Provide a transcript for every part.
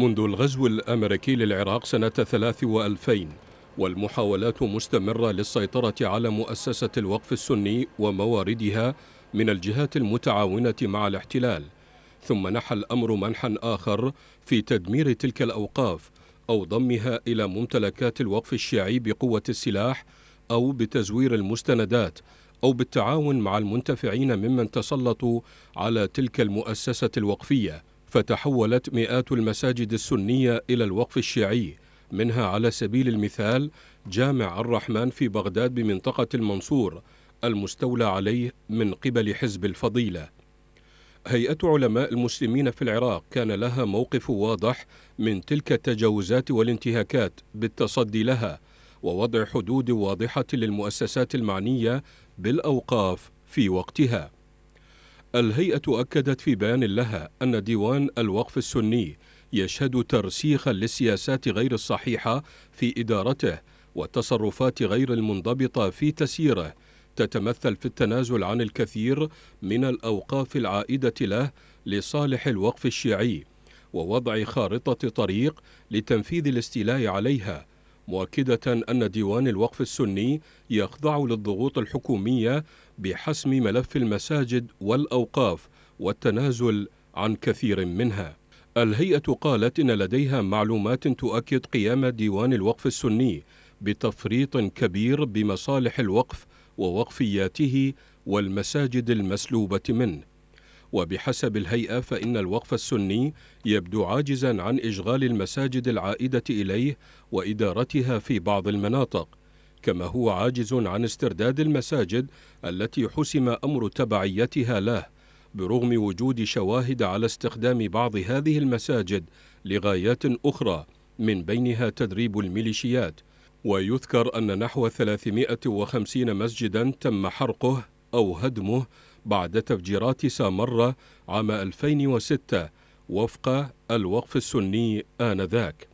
منذ الغزو الأمريكي للعراق سنة 2000 والمحاولات مستمرة للسيطرة على مؤسسة الوقف السني ومواردها من الجهات المتعاونة مع الاحتلال. ثم نحى الأمر منحا آخر في تدمير تلك الأوقاف أو ضمها إلى ممتلكات الوقف الشيعي بقوة السلاح أو بتزوير المستندات أو بالتعاون مع المنتفعين ممن تسلطوا على تلك المؤسسة الوقفية. فتحولت مئات المساجد السنية إلى الوقف الشيعي منها على سبيل المثال جامع الرحمن في بغداد بمنطقة المنصور المستولى عليه من قبل حزب الفضيلة هيئة علماء المسلمين في العراق كان لها موقف واضح من تلك التجاوزات والانتهاكات بالتصدي لها ووضع حدود واضحة للمؤسسات المعنية بالأوقاف في وقتها. الهيئة أكدت في بيان لها أن ديوان الوقف السني يشهد ترسيخا للسياسات غير الصحيحة في إدارته والتصرفات غير المنضبطة في تسييره. تتمثل في التنازل عن الكثير من الأوقاف العائدة له لصالح الوقف الشيعي ووضع خارطة طريق لتنفيذ الاستيلاء عليها مؤكدة أن ديوان الوقف السني يخضع للضغوط الحكومية بحسم ملف المساجد والأوقاف والتنازل عن كثير منها. الهيئة قالت إن لديها معلومات تؤكد قيام ديوان الوقف السني بتفريط كبير بمصالح الوقف ووقفياته والمساجد المسلوبة منه. وبحسب الهيئة فإن الوقف السني يبدو عاجزا عن إشغال المساجد العائدة إليه وإدارتها في بعض المناطق كما هو عاجز عن استرداد المساجد التي حسم أمر تبعيتها له برغم وجود شواهد على استخدام بعض هذه المساجد لغايات أخرى من بينها تدريب الميليشيات. ويذكر أن نحو 350 مسجدا تم حرقه أو هدمه بعد تفجيرات سامرة عام 2006 وفق الوقف السني آنذاك.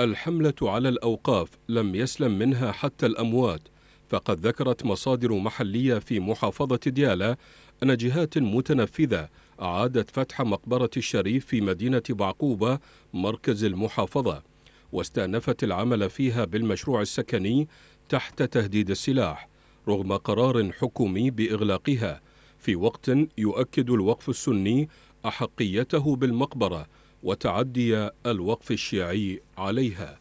الحملة على الأوقاف لم يسلم منها حتى الأموات، فقد ذكرت مصادر محلية في محافظة ديالى أن جهات متنفذة أعادت فتح مقبرة الشريف في مدينة بعقوبة مركز المحافظة، واستأنفت العمل فيها بالمشروع السكني تحت تهديد السلاح، رغم قرار حكومي بإغلاقها، في وقت يؤكد الوقف السني أحقيته بالمقبرة وتعدي الوقف الشيعي عليها.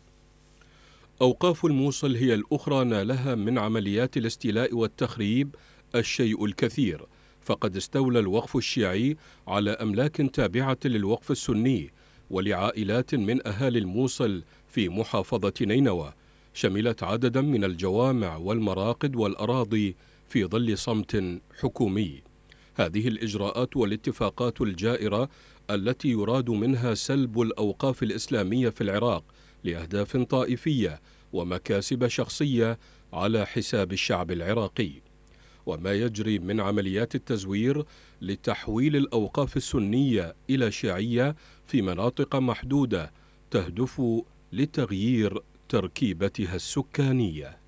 أوقاف الموصل هي الأخرى نالها من عمليات الاستيلاء والتخريب الشيء الكثير، فقد استولى الوقف الشيعي على أملاك تابعة للوقف السني ولعائلات من أهالي الموصل في محافظة نينوى، شملت عددا من الجوامع والمراقد والأراضي في ظل صمت حكومي. هذه الإجراءات والاتفاقات الجائرة التي يراد منها سلب الأوقاف الإسلامية في العراق لأهداف طائفية ومكاسب شخصية على حساب الشعب العراقي. وما يجري من عمليات التزوير لتحويل الأوقاف السنية إلى شيعية في مناطق محدودة تهدف لتغيير تركيبتها السكانية.